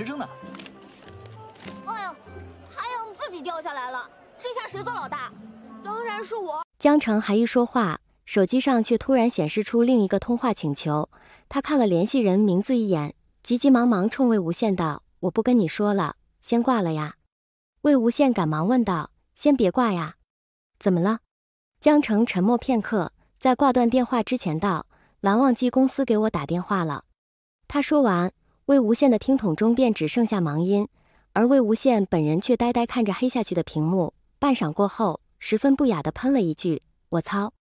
支撑呢。哎呦，太阳自己掉下来了，这下谁做老大？当然是我。江城还一说话，手机上却突然显示出另一个通话请求。他看了联系人名字一眼，急急忙忙冲魏无羡道：“我不跟你说了，先挂了呀。”魏无羡赶忙问道：“先别挂呀，怎么了？”江城沉默片刻，在挂断电话之前道：“蓝忘机公司给我打电话了。”他说完，魏无羡的听筒中便只剩下盲音，而魏无羡本人却呆呆看着黑下去的屏幕。半晌过后，十分不雅地喷了一句：“我操！”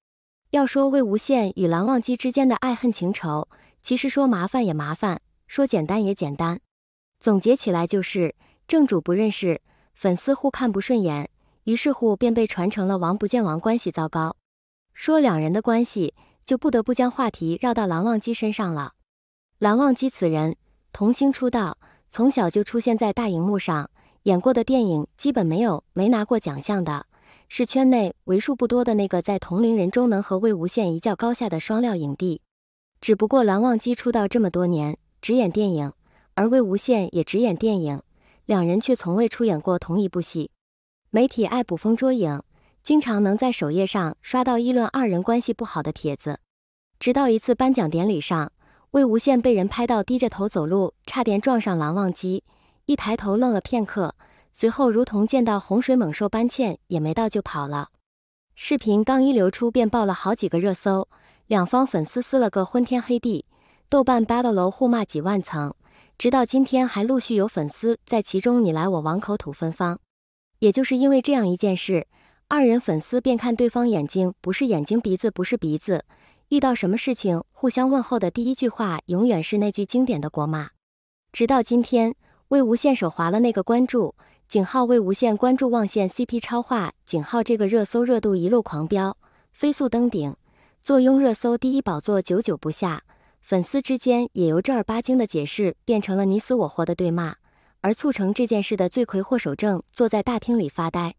要说魏无羡与蓝忘机之间的爱恨情仇，其实说麻烦也麻烦，说简单也简单。总结起来就是正主不认识，粉丝互看不顺眼，于是乎便被传成了王不见王关系糟糕。说两人的关系，就不得不将话题绕到蓝忘机身上了。蓝忘机此人童星出道，从小就出现在大荧幕上，演过的电影基本没有没拿过奖项的，是圈内为数不多的那个在同龄人中能和魏无羡一较高下的双料影帝。只不过蓝忘机出道这么多年，只演电影，而魏无羡也只演电影，两人却从未出演过同一部戏。媒体爱捕风捉影，经常能在首页上刷到议论二人关系不好的帖子。直到一次颁奖典礼上。魏无羡被人拍到低着头走路，差点撞上蓝忘机。一抬头愣了片刻，随后如同见到洪水猛兽般欠也没到就跑了。视频刚一流出，便爆了好几个热搜，两方粉丝撕了个昏天黑地，豆瓣 battle 楼互骂几万层，直到今天还陆续有粉丝在其中你来我往，口吐芬芳。也就是因为这样一件事，二人粉丝便看对方眼睛不是眼睛，鼻子不是鼻子。遇到什么事情，互相问候的第一句话永远是那句经典的国骂。直到今天，魏无羡手滑了那个关注，井号魏无羡关注望线 CP 超话，井号这个热搜热度一路狂飙，飞速登顶，坐拥热搜第一宝座久久不下。粉丝之间也由正儿八经的解释变成了你死我活的对骂，而促成这件事的罪魁祸首正坐在大厅里发呆。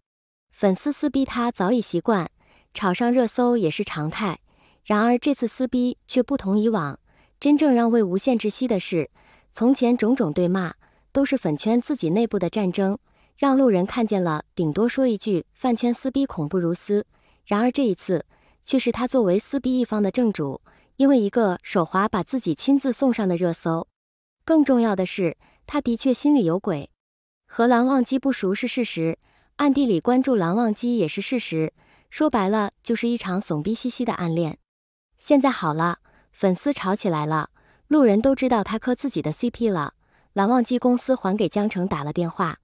粉丝撕逼他早已习惯，炒上热搜也是常态。然而这次撕逼却不同以往，真正让魏无羡窒息的是，从前种种对骂都是粉圈自己内部的战争，让路人看见了，顶多说一句“饭圈撕逼恐怖如斯”。然而这一次，却是他作为撕逼一方的正主，因为一个手滑把自己亲自送上的热搜。更重要的是，他的确心里有鬼，和蓝忘机不熟是事实，暗地里关注蓝忘机也是事实。说白了，就是一场怂逼兮兮的暗恋。现在好了，粉丝吵起来了，路人都知道他磕自己的 CP 了。蓝忘机公司还给江城打了电话，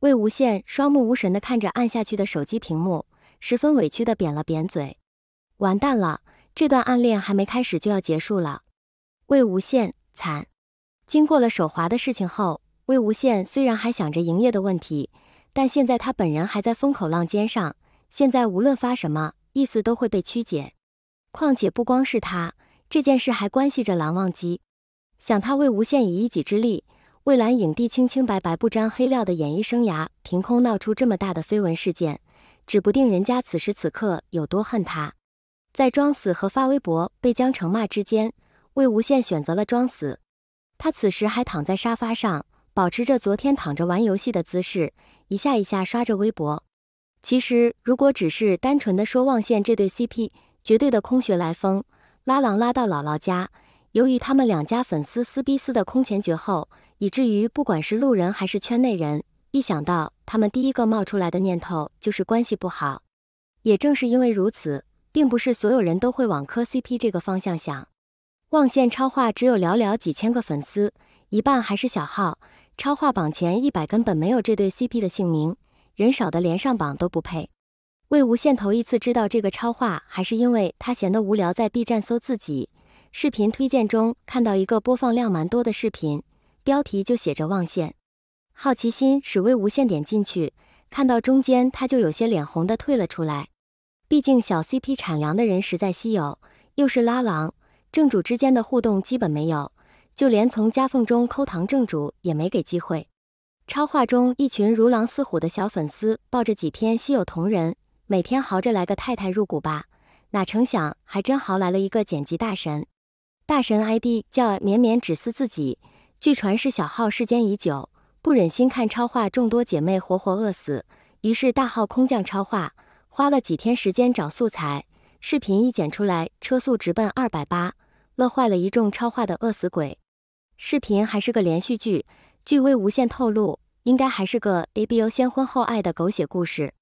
魏无羡双目无神的看着按下去的手机屏幕，十分委屈的扁了扁嘴。完蛋了，这段暗恋还没开始就要结束了。魏无羡惨。经过了手滑的事情后，魏无羡虽然还想着营业的问题，但现在他本人还在风口浪尖上，现在无论发什么，意思都会被曲解。况且不光是他，这件事还关系着蓝忘机。想他魏无羡以一己之力，为蓝影帝清清白白不沾黑料的演艺生涯，凭空闹出这么大的绯闻事件，指不定人家此时此刻有多恨他。在装死和发微博被江城骂之间，魏无羡选择了装死。他此时还躺在沙发上，保持着昨天躺着玩游戏的姿势，一下一下刷着微博。其实，如果只是单纯的说望羡这对 CP。绝对的空穴来风，拉郎拉到姥姥家。由于他们两家粉丝撕逼撕的空前绝后，以至于不管是路人还是圈内人，一想到他们第一个冒出来的念头就是关系不好。也正是因为如此，并不是所有人都会往磕 CP 这个方向想。望线超话只有寥寥几千个粉丝，一半还是小号，超话榜前一百根本没有这对 CP 的姓名，人少的连上榜都不配。魏无羡头一次知道这个超话，还是因为他闲得无聊，在 B 站搜自己视频推荐中看到一个播放量蛮多的视频，标题就写着望线，好奇心使魏无羡点进去，看到中间他就有些脸红的退了出来。毕竟小 CP 产粮的人实在稀有，又是拉郎正主之间的互动基本没有，就连从夹缝中抠糖正主也没给机会。超话中一群如狼似虎的小粉丝抱着几篇稀有同人。每天豪着来个太太入股吧，哪成想还真豪来了一个剪辑大神。大神 ID 叫绵绵只思自己，据传是小号世间已久，不忍心看超话众多姐妹活活饿死，于是大号空降超话，花了几天时间找素材，视频一剪出来，车速直奔二百八，乐坏了一众超话的饿死鬼。视频还是个连续剧，据微无限透露，应该还是个 ABO 先婚后爱的狗血故事。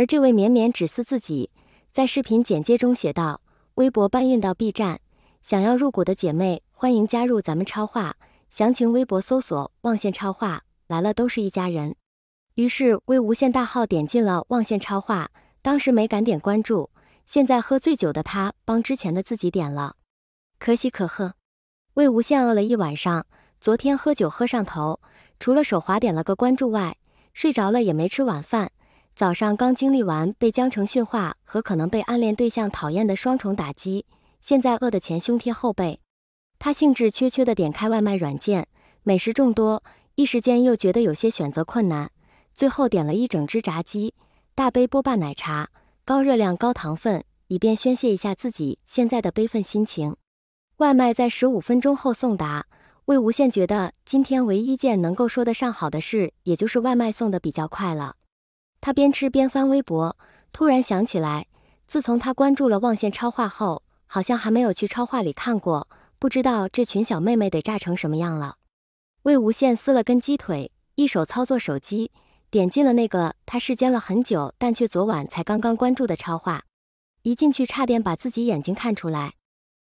而这位绵绵只思自己，在视频简介中写道：“微博搬运到 B 站，想要入股的姐妹欢迎加入咱们超话。”详情微博搜索“望线超话”，来了都是一家人。于是魏无限大号点进了望线超话，当时没敢点关注，现在喝醉酒的他帮之前的自己点了，可喜可贺。魏无羡饿了一晚上，昨天喝酒喝上头，除了手滑点了个关注外，睡着了也没吃晚饭。早上刚经历完被江城训话和可能被暗恋对象讨厌的双重打击，现在饿得前胸贴后背。他兴致缺缺地点开外卖软件，美食众多，一时间又觉得有些选择困难，最后点了一整只炸鸡，大杯波霸奶茶，高热量高糖分，以便宣泄一下自己现在的悲愤心情。外卖在十五分钟后送达，魏无羡觉得今天唯一件能够说得上好的事，也就是外卖送的比较快了。他边吃边翻微博，突然想起来，自从他关注了望线超话后，好像还没有去超话里看过。不知道这群小妹妹得炸成什么样了。魏无羡撕了根鸡腿，一手操作手机，点进了那个他视奸了很久，但却昨晚才刚刚关注的超话。一进去，差点把自己眼睛看出来。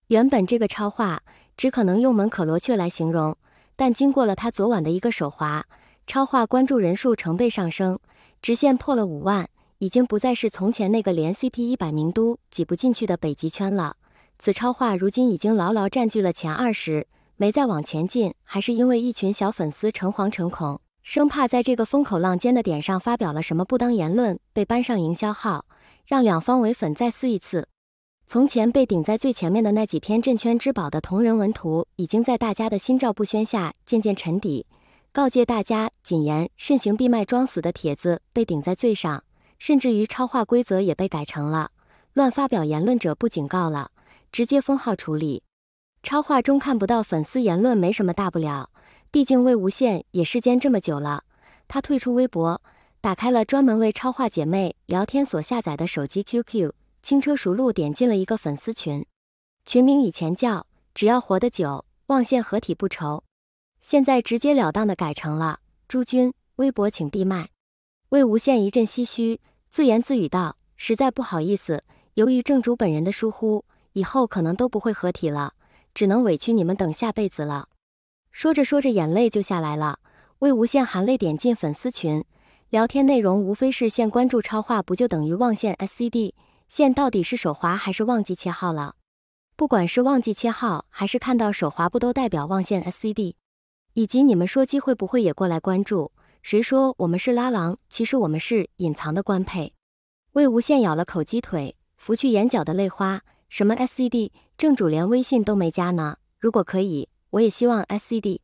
原本这个超话只可能用门可罗雀来形容，但经过了他昨晚的一个手滑，超话关注人数成倍上升，直线破了五万，已经不再是从前那个连 CP 一百名都挤不进去的北极圈了。此超话如今已经牢牢占据了前二十，没再往前进，还是因为一群小粉丝诚惶诚恐，生怕在这个风口浪尖的点上发表了什么不当言论，被搬上营销号，让两方唯粉再撕一次。从前被顶在最前面的那几篇镇圈之宝的同人文图，已经在大家的心照不宣下渐渐沉底。告诫大家谨言慎行、闭麦装死的帖子被顶在最上，甚至于超话规则也被改成了乱发表言论者不警告了。直接封号处理，超话中看不到粉丝言论没什么大不了，毕竟魏无羡也世间这么久了。他退出微博，打开了专门为超话姐妹聊天所下载的手机 QQ，轻车熟路点进了一个粉丝群，群名以前叫“只要活得久，望羡合体不愁”，现在直截了当的改成了“诸君微博请闭麦”。魏无羡一阵唏嘘，自言自语道：“实在不好意思，由于正主本人的疏忽。”以后可能都不会合体了，只能委屈你们等下辈子了。说着说着，眼泪就下来了。魏无羡含泪点进粉丝群，聊天内容无非是现关注超话，不就等于忘线 SCD？现到底是手滑还是忘记切号了？不管是忘记切号，还是看到手滑，不都代表忘线 SCD？以及你们说机会不会也过来关注？谁说我们是拉郎？其实我们是隐藏的官配。魏无羡咬了口鸡腿，拂去眼角的泪花。什么 SCD 正主连微信都没加呢？如果可以，我也希望 SCD。